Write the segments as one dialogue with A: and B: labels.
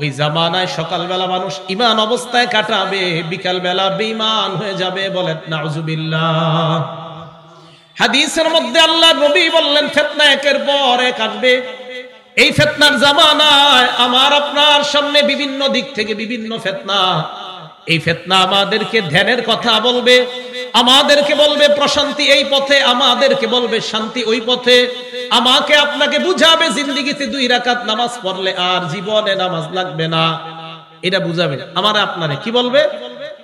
A: ওই জামানায় সকালবেলা মানুষ ইমান অবস্থায় কাটাবে, বিকালবেলা বেঈমান হয়ে যাবে বলেন, নাউজুবিল্লাহ। হাদিসের মধ্যে আল্লাহ নবী বললেন, ফেতনা একের পর এক আসবে। এই ফেতনার জামানায় আমার আপনার সামনে বিভিন্ন দিক থেকে বিভিন্ন ফেতনা। এই ফেতনা আমাদেরকে ধ্যানের কথা বলবে। আমাদেরকে বলবে প্রশান্তি এই পথে, আমাদেরকে বলবে শান্তি ওই পথে। আমাকে আপনাকে বুঝাবে জিন্দিগিতে দুই রাকাত নামাজ পড়লে আর জীবনে নামাজ লাগবে না। এটা বুঝাবে। আমার আপনারে কি বলবে?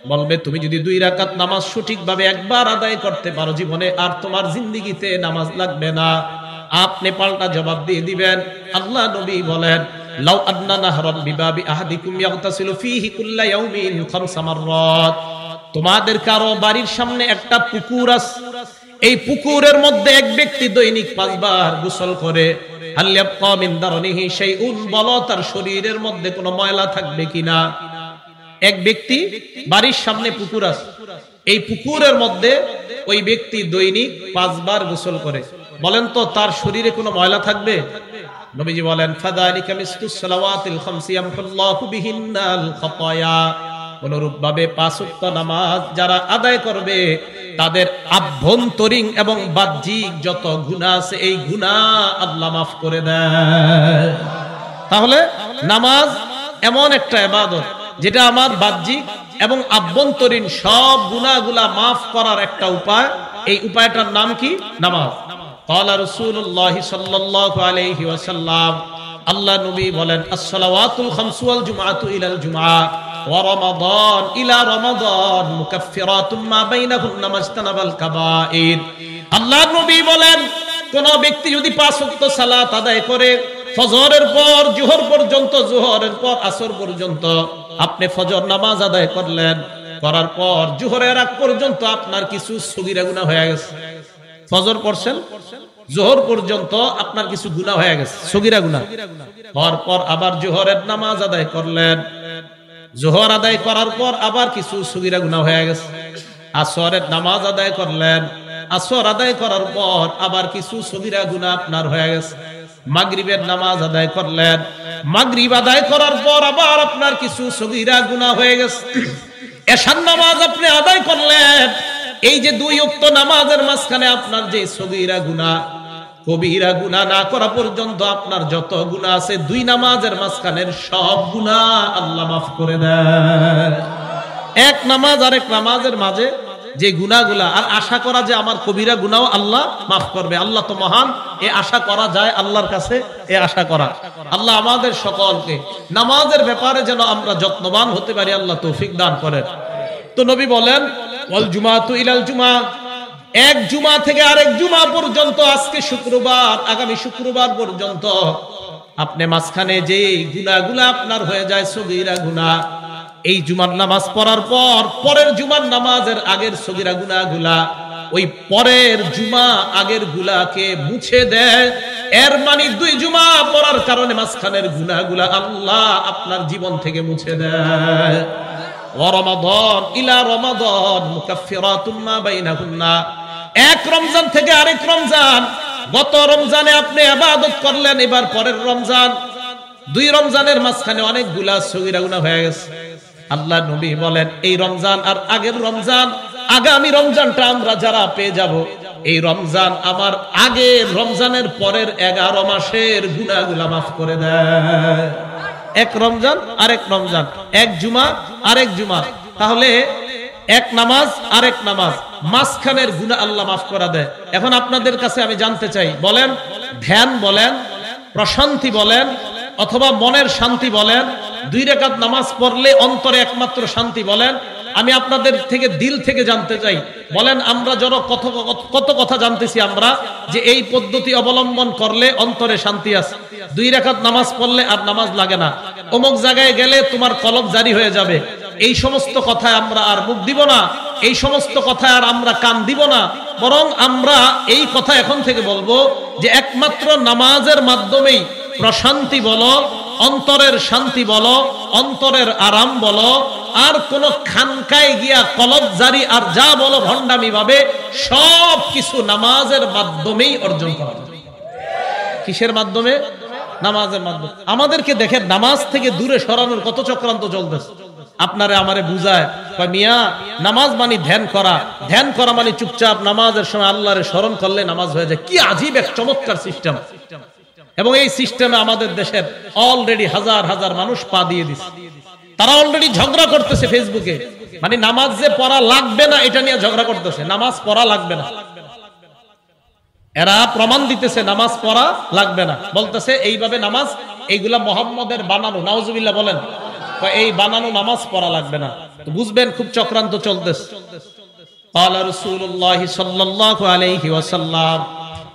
A: বলবে, তুমি যদি দুই রাকাত নামাজ সঠিকভাবে একবার আদায় করতে পারো জীবনে, আর তোমার জিন্দিগিতে নামাজ লাগবে না। আপনি পাল্টা জবাব দিয়ে দিবেন। আল্লাহ নবী বলেন, লাউ আন্না নাহরান বিবাবি আহাদিকুম ইয়াগতাসিলু ফীহি কুল্লা ইয়াউমিন খামসা মাররাত। তোমাদের কারও বাড়ির সামনে একটা পুকুর আছে। এই পুকুরের মধ্যে এক ব্যক্তি দৈনিক পাঁচবার গোসল করে। মিন দারনিহি তার শরীরের মধ্যে কোনো ময়লা থাকবে কিনা? এক ব্যক্তি, বাড়ির সামনে পুকুর আছে। এই পুকুরের মধ্যে ওই ব্যক্তি দৈনিক পাঁচবার গোসল করে। বলেন তো, তার শরীরে কোনো ময়লা থাকবে? নবীজি বলেন ফাদালিকা মিসতুস সালাওয়াতিল অনুরূপভাবে পাঁচত্ব নামাজ যারা আদায় করবে, তাদের আভ্যন্তরীণ এবং বাহ্যিক যত গুণা আছে, এই গুণা আল্লাহ মাফ করে দেয়। তাহলে নামাজ এমন একটা এবাদত যেটা আমার বাহ্যিক এবং আভ্যন্তরীণ সব গুণাগুলা মাফ করার একটা উপায়। এই উপায়টার নাম কি? নামাজ। কলা রসুল্লাহ সাল্লাহ আলহি ওয়াসাল্লাম, আল্লাহ নবী বলেন, আসসালাওয়াতুল খামসুয়াল জুমাতু ইলাল জুমা ইলা রমাদান মুকাফফিরাতুম মা বাইনাহুন্না মাজতানাবাল কাবাইর। আল্লাহ নবী বলেন, কোন ব্যক্তি যদি পাঁচ ওয়াক্ত সালাত আদায় করে, ফজরের পর, জোহর পর্যন্ত, জোহরের পর, আসর পর্যন্ত আপনি ফজর নামাজ আদায় করলেন, করার পর জোহরের আগ পর্যন্ত আপনার কিছু সগীরা গুনাহ হয়ে গেছে। ফজর পড়ছেন, জোহর পর্যন্ত আপনার কিছু গুনাহ হয়ে গেছে সগীরা গুনাহ। হওয়ার পর আবার জোহরের নামাজ আদায় করলেন। জোহর আদায় করার পর আবার কিছু সগীরা গুনাহ হয়ে গেছে। আসরের নামাজ আদায় করলেন। আসর আদায় করার পর আবার কিছু সগীরা গুনাহ আপনার হয়ে গেছে। মাগরিবের নামাজ আদায় করলেন। মাগরিব আদায় করার পর আবার আপনার কিছু সগীরা গুনাহ হয়ে গেছে। এশার নামাজ আপনি আদায় করলেন। এই যে দুই উক্ত নামাজের মাঝখানে আপনার যে সগীরা গুনাহ কবিরা গুনা না করা পর্যন্ত আপনার যত গুণা আছে, দুই নামাজের মাঝখানের সব গুণা আল্লাহ মাফ করে দেয় এক নামাজ আর এক নামাজের মাঝে যে গুনাগুলা আর আশা করা যে আমার কবিরা গুনাও আল্লাহ মাফ করবে। আল্লাহ তো মহান, এ আশা করা যায় আল্লাহর কাছে, এ আশা করা। আল্লাহ আমাদের সকলকে নামাজের ব্যাপারে যেন আমরা যত্নবান হতে পারি, আল্লাহ তৌফিক দান করেন। তো নবী বলেন, ওয়াল জুমাতু ইলাল জুমা। এক জুমা থেকে আরেক জুমা পর্যন্ত আজকে শুক্রবার, আগামী শুক্রবার পর্যন্ত। আপনি মাঝখানে যে গুনাগুলা আপনার হয়ে যায়, সগিরা গুনা এই জুমার নামাজ পড়ার পর, পরের জুমার নামাজের আগের সগিরা গুনাগুলা ওই পরের জুমা আগের গুলাকে মুছে দেয়। এর মানে দুই জুমা পড়ার কারণে মাঝখানের গুনাগুলা আল্লাহ আপনার জীবন থেকে মুছে দেয়। রমাদন, ইলা রমাদন মুকাফফিরাতুম মা বাইনাহুন্না। এক রমজান থেকে আরেক রমজান। গত রমজানে আপনি ইবাদত করলেন, এবার পরের রমজান। দুই রমজানের মাঝখানে অনেকগুলা সগীরা হয়ে গেছে। আল্লাহ নবী বলেন, এই রমজান আর আগের রমজান, আগামী রমজানটা আমরা যারা পেয়ে যাব, এই রমজান আমার আগের রমজানের পরের এগারো মাসের গুনাহগুলা মাফ করে দেয়। এক রমজান, আরেক রমজান, এক জুমা, আরেক জুমা। তাহলে এক নামাজ, আরেক নামাজ। মাঝখানের গুণা আল্লাহ মাফ করা দেয়। এখন আপনাদের কাছে আমি জানতে চাই, বলেন, ধ্যান বলেন, প্রশান্তি বলেন, অথবা মনের শান্তি বলেন, দুই রেখাত নামাজ পড়লে অন্তরে একমাত্র শান্তি বলেন, আমি আপনাদের থেকে দিল থেকে জানতে চাই। বলেন, আমরা যারা কত কত কথা জানতেছি আমরা, যে এই পদ্ধতি অবলম্বন করলে অন্তরে শান্তি আছে। দুই রেখাত নামাজ পড়লে আর নামাজ লাগে না। অমুক জায়গায় গেলে তোমার কলব জারি হয়ে যাবে। এই সমস্ত কথায় আমরা আর মুখ দিব না, এই সমস্ত কথায় আর আমরা কান দিব না, বরং আমরা এই কথা এখন থেকে বলব যে একমাত্র নামাজের মাধ্যমেই প্রশান্তি বলো, অন্তরের শান্তি বলো, অন্তরের আরাম বলো, আর কোন খানকায় গিয়া কলব জারি আর যা বলো ভণ্ডামি ভাবে, সব কিছু নামাজের মাধ্যমেই অর্জন করা যায়। কিসের মাধ্যমে? নামাজের মাধ্যমে। আমাদেরকে দেখে নামাজ থেকে দূরে সরানোর কত চক্রান্ত চলতেছে। আপনারে আমারে বুঝায় মিয়া, নামাজ মানে ধ্যান করা ধ্যান করা মানে চুপচাপ, নামাজের সময় আল্লাহরে স্মরণ করলে নামাজ হয়ে যায়। কি আজীব এক চমৎকার সিস্টেম। এবং এই সিস্টেমে আমাদের দেশের অলরেডি হাজার হাজার মানুষ পা দিয়ে দিচ্ছে তারা অলরেডি ঝগড়া করতেছে ফেসবুকে মানে নামাজ যে পড়া লাগবে না, এটা নিয়ে ঝগড়া করতেছে। নামাজ পড়া লাগবে না। এরা প্রমাণ দিতেছে, নামাজ পড়া লাগবে না। বলতেছে, এইভাবে নামাজ, এইগুলা মোহাম্মদের বানানো। নাউজুবিল্লাহ বলেন এই বানানো নামাজ পড়া লাগবে না তো বুঝবেন খুব চক্রান্ত চলতেছে قال رسول الله صلى الله عليه وسلم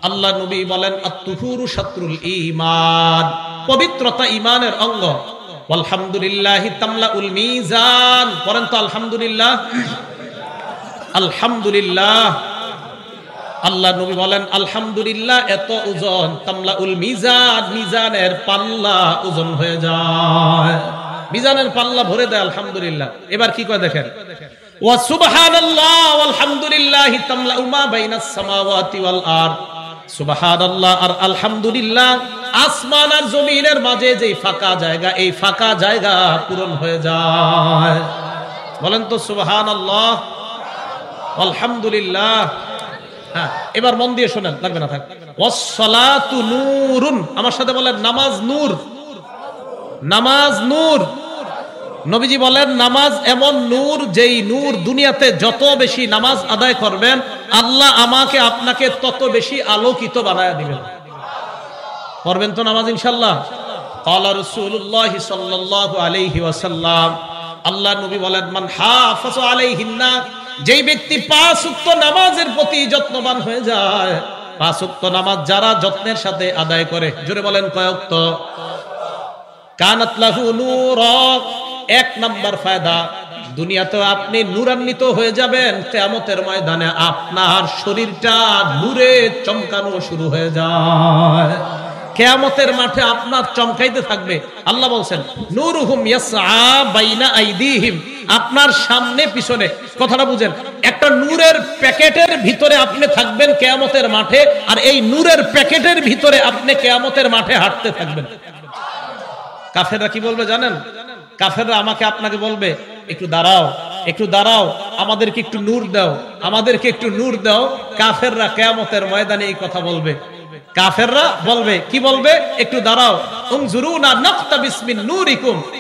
A: আল্লাহ নবী বলেন আত্তুহুরু শাত্রুল ঈমান পবিত্রতা ঈমানের অঙ্গ আলহামদুলিল্লাহ তামলাউল মিজান পড়েন তো আলহামদুলিল্লাহ আলহামদুলিল্লাহ আল্লাহ নবী বলেন আলহামদুলিল্লাহ এত ওজন তামলাউল মিজান মিজানের পাল্লা ওজন হয়ে যায় মিজানের পাল্লা ভরে দেয়, আলহামদুলিল্লাহ। এবার কি করে দেখেন? বাইনাস সামাওয়াতি ওয়াল সুবহানাল্লাহ আর আলহামদুলিল্লাহ, আসমান আর জমিনের মাঝে যে ফাঁকা জায়গা, এই ফাঁকা জায়গা পূরণ হয়ে যায়। বলেন তো সুবহানাল্লাহ, আলহামদুলিল্লাহ। হ্যাঁ এবার মন দিয়ে শোনেন, লাগবে না, থাক। নূরুন, আমার সাথে বলেন, নামাজ নূর। নামাজ নূর। নবীজি বলেন, নামাজ এমন নূর যেই নূর দুনিয়াতে যত বেশি নামাজ আদায় করবেন, আল্লাহ আমাকে আপনাকে তত বেশি আলোকিত বানায় দিবেন। করবেন তো নামাজ ইনশাল্লাহ আল্লাহ নবী বলেন, মান হাফাজ আলাইহিন্না যেই ব্যক্তি পাঁচ উক্ত নামাজের প্রতি যত্নবান হয়ে যায়, পাঁচ উক্ত নামাজ যারা যত্নের সাথে আদায় করে, জোরে বলেন কয়ক্ত কানাত লাহু নূর। এক নাম্বার ফায়দা দুনিয়াতে আপনি নূরান্বিত হয়ে যাবেন, কেয়ামতের ময়দানে আপনার শরীরটা নূরে চমকানো শুরু হয়ে যায়। কেয়ামতের মাঠে আপনার চমকাইতে থাকবে। আল্লাহ বলছেন বাইনা আইদিহিম। আপনার সামনে, পিছনে, কথাটা বুঝেন, একটা নূরের প্যাকেটের ভিতরে আপনি থাকবেন কেয়ামতের মাঠে, আর এই নূরের প্যাকেটের ভিতরে আপনি কেয়ামতের মাঠে হাঁটতে থাকবেন। কাফেররা কি বলবে জানেন? কাফেররা আমাকে আপনাকে বলবে, একটু দাঁড়াও একটু দাঁড়াও, আমাদেরকে একটু নূর দাও, আমাদেরকে একটু নূর দাও। কাফেররা কেয়ামতের ময়দানে এই কথা বলবে। কাফেররা বলবে, কি বলবে? একটু দাঁড়াও।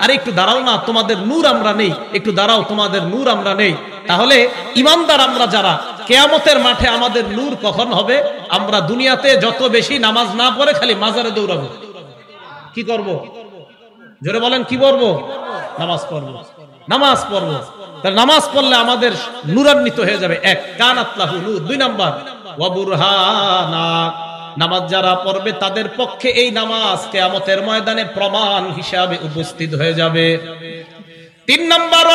A: আর, একটু দাঁড়াও না, তোমাদের নূর আমরা নেই। একটু দাঁড়াও, তোমাদের নূর আমরা নেই। তাহলে ইমানদার আমরা যারা, কেয়ামতের মাঠে আমাদের নূর কখন হবে? আমরা দুনিয়াতে যত বেশি নামাজ না পড়ে খালি মাজারে দৌড়াবো। কি করব? জোরে বলেন, কি করব নামাজ পড়ব। নামাজ পড়ব। তাহলে নামাজ পড়লে আমাদের নুরান্বিত হয়ে যাবে। এক কানাতলাহু নূর দুই নাম্বার নামাজ যারা পড়বে, তাদের পক্ষে এই নামাজ কেয়ামতের ময়দানে প্রমাণ হিসাবে উপস্থিত হয়ে যাবে। তিন নম্বর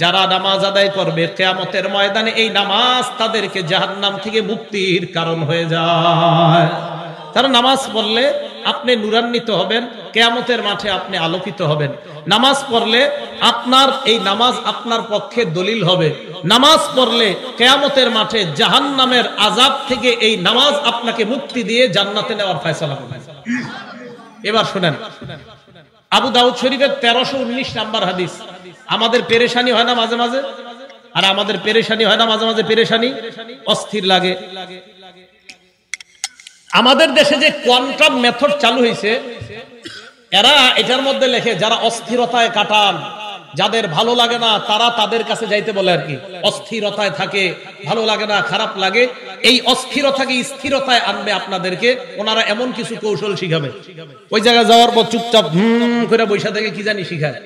A: যারা নামাজ আদায় করবে, কেয়ামতের ময়দানে এই নামাজ তাদেরকে জাহান্নাম থেকে মুক্তির কারণ হয়ে যায়। তারা নামাজ পড়লে আপনি নুরান্বিত হবেন, কেয়ামতের মাঠে আপনি আলোকিত হবেন। নামাজ পড়লে আপনার, এই নামাজ আপনার পক্ষে দলিল হবে। নামাজ পড়লে কেয়ামতের মাঠে জাহান নামের আজাব থেকে এই নামাজ আপনাকে মুক্তি দিয়ে জান্নাতে নেওয়ার ফয়সালা হবে। এবার শুনেন। আবু দাউদ শরীফের তেরোশো উনিশ নাম্বার হাদিস। আমাদের পেরেশানি হয় না মাঝে মাঝে? আর আমাদের পেরেশানি হয় না মাঝে মাঝে পেরেশানি? অস্থির লাগে। আমাদের দেশে যে কোয়ান্টাম মেথড চালু হয়েছে, এরা এটার মধ্যে লেখে, যারা অস্থিরতায় কাটান, যাদের ভালো লাগে না, তারা তাদের কাছে যাইতে বলে আর কি। অস্থিরতায় থাকে, ভালো লাগে না, খারাপ লাগে, এই অস্থিরতাকে স্থিরতায় আনবে আপনাদেরকে, ওনারা এমন কিছু কৌশল শিখাবে। ওই জায়গায় যাওয়ার পর চুপচাপ হুম করে বৈশা থেকে কি জানি শিখায়।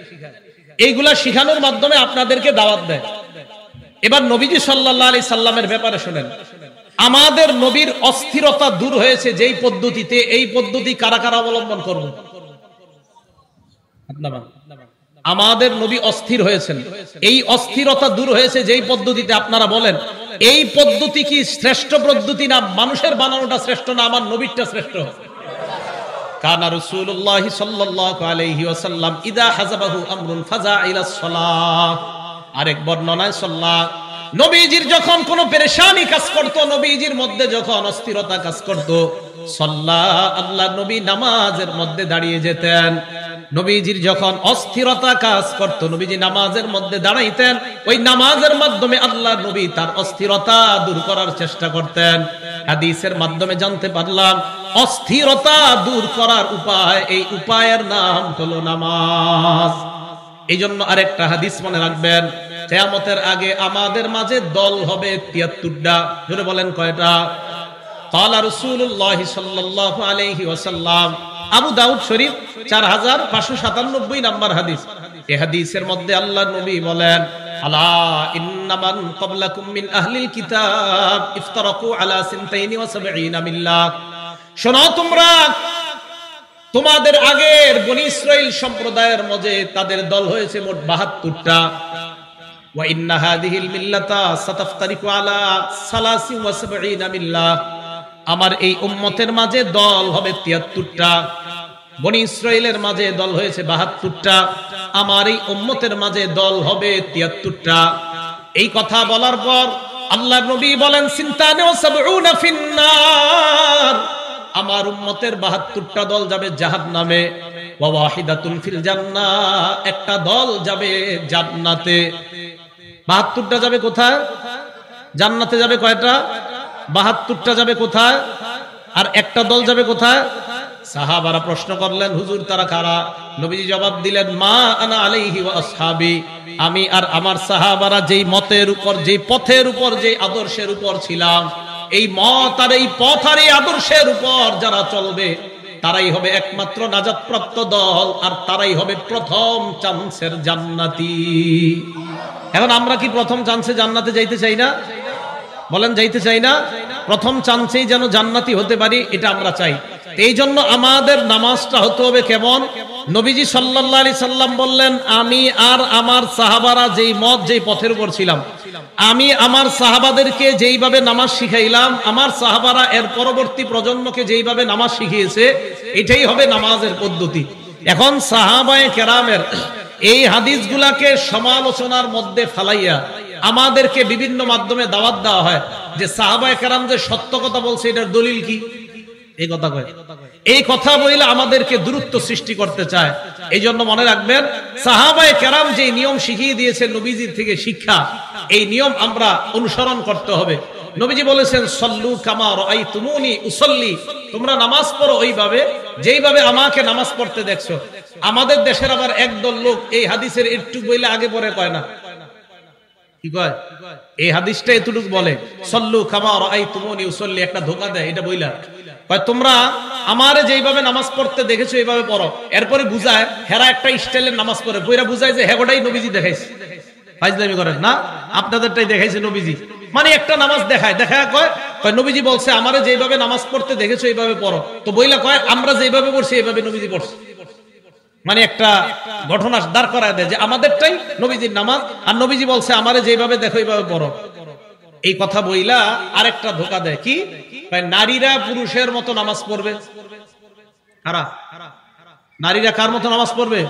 A: এইগুলা শিখানোর মাধ্যমে আপনাদেরকে দাওয়াত দেয়। এবার নবীজি সাল্লাহ আলি সাল্লামের ব্যাপারে শোনেন। আমাদের নবীর অস্থিরতা দূর হয়েছে যেই পদ্ধতিতে, এই পদ্ধতি কারা কারা অবলম্বন করব? আমাদের নবী অস্থির হয়েছেন। এই অস্থিরতা দূর হয়েছে যেই পদ্ধতিতে আপনারা বলেন, এই পদ্ধতি কি শ্রেষ্ঠ পদ্ধতি না মানুষের বানানোটা শ্রেষ্ঠ না আমার নবীরটা শ্রেষ্ঠ? আরেক বর্ণনায় সাল্লাহ নবীজির যখন কোনো পেরেশানি কাজ করত, নবীজির মধ্যে যখন অস্থিরতা কাজ করত সাল্লাহ আল্লাহ নবী নামাজের মধ্যে দাঁড়িয়ে যেতেন। নবীজির যখন অস্থিরতা কাজ করত, নবীজি নামাজের মধ্যে দাঁড়াইতেন, ওই নামাজের মাধ্যমে আল্লাহ নবী তার অস্থিরতা দূর করার চেষ্টা করতেন। হাদিসের মাধ্যমে জানতে পারলাম, অস্থিরতা দূর করার উপায়, এই উপায়ের নাম হলো নামাজ। এই জন্য আরেকটা হাদিস মনে রাখবেন কেয়ামতের আগে আমাদের মাঝে দল হবে তিয়াত্তরটা। ধরে বলেন কয়টা? ওসাল্লাম আবু দাউদ শরীফ, চার হাজার পাঁচশো সাতানব্বই নাম্বার হাদিস। এ হাদিসের মধ্যে আল্লাহ নবী বলেন তোমাদের আগের বনিসরাইল সম্প্রদায়ের মধ্যে তাদের দল হয়েছে মোট বাহাত্তরটা। মিল্লাতা সাতাফতারিকু আলা সালাসি ওয়া সাবঈনা মিল্লাহ। আমার এই উম্মতের মাঝে দল হবে তিয়াত্তরটা। বনি ইসরায়েলের মাঝে দল হয়েছে বাহাত্তরটা। আমার এই উম্মতের মাঝে দল হবে তিয়াত্তরটা। এই কথা বলার পর আল্লাহ নবী বলেন আমার উম্মতের বাহাত্তরটা দল যাবে জাহাদ নামে একটা দল যাবে জান্নাতে। বাহাত্তরটা যাবে কোথায়? জান্নাতে যাবে কয়টা? বাহাত্তরটা যাবে কোথায়? আর একটা দল যাবে কোথায়? সাহাবারা প্রশ্ন করলেন, হুজুর, তারা কারা? নবীজি জবাব দিলেন, মা আনা আলাইহি ওয়া আসহাবি। আমি আর আমার সাহাবারা যেই মতের উপর, যেই পথের উপর, যেই আদর্শের উপর ছিলাম, এই মত আর এই পথ আর এই আদর্শের উপর যারা চলবে তারাই হবে একমাত্র নাজাতপ্রাপ্ত দল, আর তারাই হবে প্রথম চান্সের জান্নাতি। এখন আমরা কি প্রথম চান্সে জান্নাতে যাইতে চাই না? বলেন, যাইতে চাই না? প্রথম চান্সেই যেন জান্নাতি হতে পারি, এটা আমরা চাই। এই জন্য আমাদের নামাজটা হতে হবে কেমন? নবীজি সাল্লাহ সাল্লাম বললেন, আমি আর আমার সাহাবারা যেই মত, যেই পথের উপর ছিলাম আমি আমার সাহাবাদেরকে যেইভাবে নামাজ শিখাইলাম, আমার সাহাবারা এর পরবর্তী প্রজন্মকে যেইভাবে নামাজ শিখিয়েছে, এটাই হবে নামাজের পদ্ধতি। এখন সাহাবায় কেরামের এই হাদিসগুলাকে সমালোচনার মধ্যে ফালাইয়া আমাদেরকে বিভিন্ন মাধ্যমে দাওয়াত দেওয়া হয় যে সাহাবায় কেরাম যে সত্য কথা বলছে, এটার দলিল কি? এই কথা কয়। এই কথা বইলে আমাদেরকে দূরত্ব সৃষ্টি করতে চায়। এই জন্য মনে রাখবেন, সাহাবায়ে কেরাম যে নিয়ম শিখিয়ে দিয়েছে নবীজির থেকে শিক্ষা, এই নিয়ম আমরা অনুসরণ করতে হবে। নবীজি বলেছেন, সল্লু কামা রাই তুমুনি উসল্লি। তোমরা নামাজ পড়ো ওইভাবে, যেইভাবে আমাকে নামাজ পড়তে দেখছ। আমাদের দেশের আবার একদল লোক এই হাদিসের একটু বইলে আগে পরে কয় না। কি কয়? এই হাদিসটা এতটুকু বলে, সল্লু খামা রাই তুমনি উসল্লি। একটা ধোকা দেয়, এটা বইলা। তোমরা আমারে যেইভাবে নামাজ পড়তে দেখেছ, এইভাবে পড়ো। এরপরে বুঝায়, হেরা একটা স্টাইলের নামাজ পড়ে। বইরা বুঝায় যে, হেগোটাই নবীজি দেখাইছে। ফাইজলামি করেন, না, আপনাদেরটাই দেখাইছে নবীজি। মানে একটা নামাজ দেখায় দেখায় কয় কয়, নবীজি বলছে, আমারে যেইভাবে নামাজ পড়তে দেখেছ, এইভাবে পড়ো। তো বইলা কয়, আমরা যেইভাবে পড়ছি, এইভাবে নবীজি পড়ছি। মানে একটা ঘটনা দাঁড় করা দেয় যে, আমাদেরটাই নবীজির নামাজ, আর নবীজি বলছে, আমারে যেভাবে দেখো, এইভাবে পড়ো। এই কথা বইলা আরেকটা ধোকা দেয় কি? নারীরা পুরুষের মতো নামাজ পড়বে। কারা নারীরা কার মতো নামাজ পড়বে?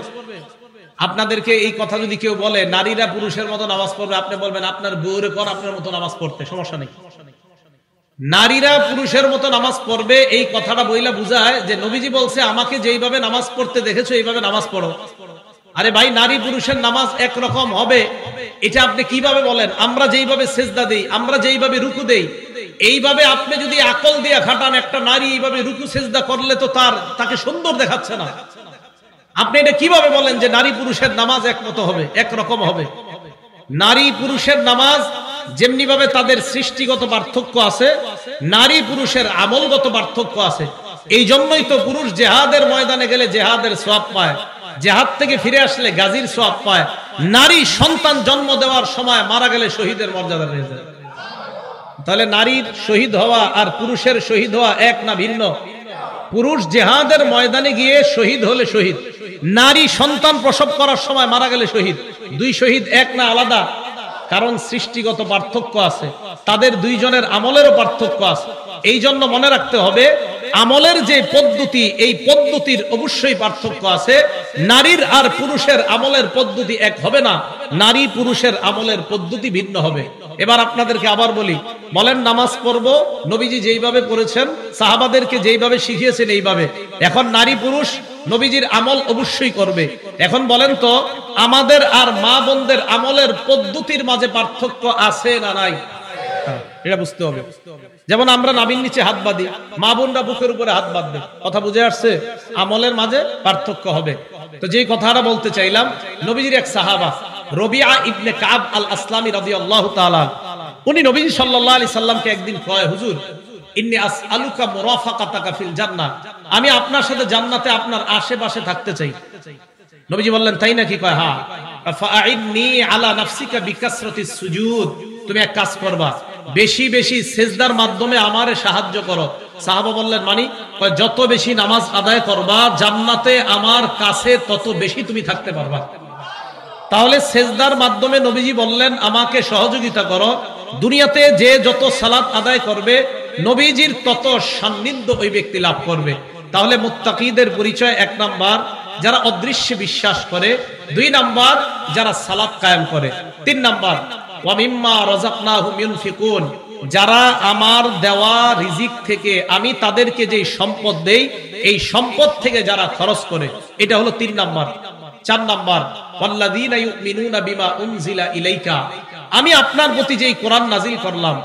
A: আপনাদেরকে এই কথা যদি কেউ বলে, নারীরা পুরুষের মতো নামাজ পড়বে, আপনি বলবেন, আপনার বউরে কর আপনার মতো নামাজ পড়তে। সমস্যা নেই। নারীরা পুরুষের মতো নামাজ পড়বে, এই কথাটা বইলা বুঝায় যে, নবীজি বলছে, আমাকে যেইভাবে নামাজ পড়তে দেখেছ, এইভাবে নামাজ পড়ো। আরে ভাই, নারী পুরুষের নামাজ একরকম হবে। এটা আপনি কীভাবে বলেন? আমরা যেইভাবে সেজদা দেই, আমরা যেইভাবে রুকু দেই, এইভাবে আপনি যদি আকল দিয়া খাটান, একটা নারী এইভাবে রুকু সেজদা করলে তো তার, তাকে সুন্দর দেখাচ্ছে না। আপনি এটা কীভাবে বলেন যে নারী পুরুষের নামাজ একমতো হবে, একরকম হবে? নারী পুরুষের নামাজ যেমনি ভাবে তাদের সৃষ্টিগত পার্থক্য আছে, নারী পুরুষের আমলগত পার্থক্য আছে। এই জন্যই তো পুরুষ জেহাদের ময়দানে গেলে জেহাদের সোয়াব পায়। জেহাদ থেকে ফিরে আসলে গাজীর সোয়াব পায়। নারী সন্তান জন্ম দেওয়ার সময় মারা গেলে শহীদের মর্যাদা রয়ে যায়। তাহলে নারীর শহীদ হওয়া আর পুরুষের শহীদ হওয়া এক না ভিন্ন? পুরুষ জেহাদের ময়দানে গিয়ে শহীদ হলে শহীদ। নারী সন্তান প্রসব করার সময় মারা গেলে শহীদ। দুই শহীদ এক না আলাদা? কারণ সৃষ্টিগত পার্থক্য আছে। তাদের দুইজনের আমলেরও পার্থক্য আছে। এই জন্য মনে রাখতে হবে আমলের যে পদ্ধতি, এই পদ্ধতির অবশ্যই পার্থক্য আছে। নারীর আর পুরুষের আমলের পদ্ধতি এক হবে না। নারী পুরুষের আমলের পদ্ধতি ভিন্ন হবে। এবার আপনাদেরকে আবার বলি, বলেন নামাজ পড়ব, নবীজি যেইভাবে পড়েছেন, সাহাবাদেরকে যেইভাবে শিখিয়েছেন এইভাবে। এখন নারী পুরুষ, নবীজির আমল অবশ্যই করবে। এখন বলেন তো, আমাদের আর মা বোনদের আমলের পদ্ধতির মাঝে পার্থক্য আছে না নাই? এটা বুঝতে হবে। যেমন আমরা নাবির নিচে হাত বাঁধি, মা বোনরা বুকের উপরে হাত বাঁধবে। কথা বুঝে আসছে? আমলের মাঝে পার্থক্য হবে। তো যে কথাটা বলতে চাইলাম, নবীজির এক সাহাবা, রবিআ ইবনে কাব আল আসলামী রাদিয়াল্লাহু তাআলা উনি নবীজি সাল্লাল্লাহু আলাইহি সাল্লামকে একদিন কয়, হুজুর আমি আপনার সাথে জান্নাতে আপনার আশেপাশে থাকতে চাই। নবীজি বললেন, তাই নাকি? কয় হ্যাঁ। আলা নাফসিকা বিকাসরাতিস সুজুদ। তুমি এক কাজ করবা বেশি বেশি সেজদার মাধ্যমে আমারে সাহায্য করো। সাহাবা বললেন, মানি যত বেশি নামাজ আদায় করবা, জান্নাতে আমার কাছে তত বেশি তুমি থাকতে পারবা। তাহলে সেজদার মাধ্যমে নবীজি বললেন, আমাকে সহযোগিতা করো। দুনিয়াতে যে যত সালাত আদায় করবে, নবীজির তত সান্নিধ্য ওই ব্যক্তি লাভ করবে। তাহলে মুত্তাকিদের পরিচয় এক নাম্বার, যারা অদৃশ্যে বিশ্বাস করে। দুই নাম্বার, যারা সালাত কায়েম করে। তিন নাম্বার যারা আমার দেওয়া রিজিক থেকে আমি তাদেরকে যে সম্পদ দেই, এই সম্পদ থেকে যারা খরচ করে, এটা হলো তিন নাম্বার। চার নাম্বার, ওয়াল্লাযীনা বিমা উনজিলা ইলাইকা। আমি আপনার প্রতি যেই কোরআন নাজিল করলাম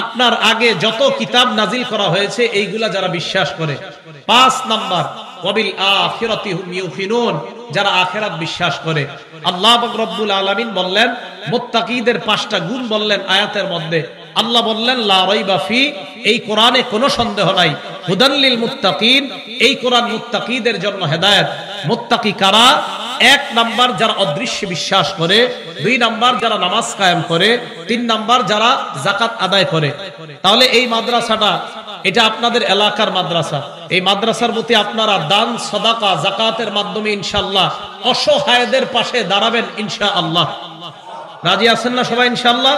A: আপনার আগে যত কিতাব নাজিল করা হয়েছে, এইগুলা যারা বিশ্বাস করে। পাঁচ নাম্বার ইউকিনুন, যারা আখেরাত বিশ্বাস করে। আল্লাহ রব্বুল আলামিন বললেন, মুত্তাকিদের পাঁচটা গুণ বললেন আয়াতের মধ্যে। আল্লাহ বললেন, লা এই কোরআনে কোনো সন্দেহ নাই। হুদাল্লিল মুত্তাকিন, এই কোরআন মুত্তাকিদের জন্য হেদায়েত। মুত্তাকি কারা? এক নাম্বার যারা অদৃশ্যে বিশ্বাস করে, দুই নাম্বার যারা নামাজ কায়েম করে, তিন নাম্বার যারা জাকাত আদায় করে। তাহলে এই মাদ্রাসাটা, এটা আপনাদের এলাকার মাদ্রাসা। এই মাদ্রাসার প্রতি আপনারা দান, সদাকা জাকাতের মাধ্যমে ইনশাল্লাহ অসহায়দের পাশে দাঁড়াবেন ইনশা আল্লাহ রাজি আছেন না সবাই ইনশাল্লাহ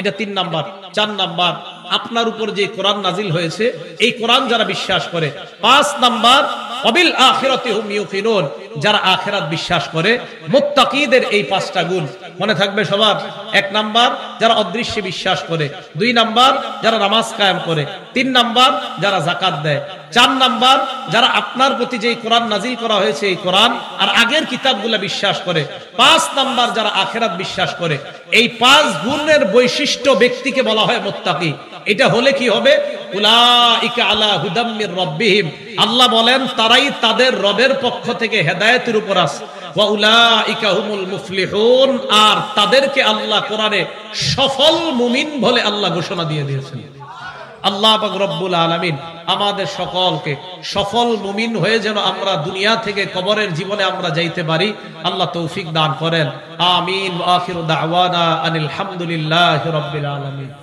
A: এটা তিন নাম্বার। চার নাম্বার, আপনার উপর যে কোরআন নাজিল হয়েছে, এই কোরআন যারা বিশ্বাস করে। পাঁচ নাম্বার হুম যারা আখেরাত বিশ্বাস করে মুত্তাকিদের এই পাঁচটা গুণ মনে থাকবে সবার এক নাম্বার, যারা অদৃশ্যে বিশ্বাস করে। দুই নাম্বার, যারা নামাজ কায়েম করে। তিন নাম্বার, যারা জাকাত দেয়। চার নাম্বার, যারা আপনার প্রতি যে কোরআন নাজিল করা হয়েছে এই কোরআন আর আগের কিতাবগুলো বিশ্বাস করে। পাঁচ নাম্বার, যারা আখেরাত বিশ্বাস করে। এই পাঁচ গুণের বৈশিষ্ট্য ব্যক্তিকে বলা হয় মোত্তাকি। এটা হলে কি হবে? আল্লাহ বলেন, তারাই তাদের রবের পক্ষ থেকে হেদায়েতের উপর আছে আর তাদেরকে আল্লাহ কোরআনে সফল মুমিন বলে আল্লাহ ঘোষণা দিয়ে দিয়েছেন। আল্লাহ রব্বুল আলামিন আমাদের সকলকে সফল মুমিন হয়ে যেন আমরা দুনিয়া থেকে কবরের জীবনে আমরা যাইতে পারি, আল্লাহ তৌফিক দান করেন। আমিন আখিরু দাওয়ানা আনিল আলামিন।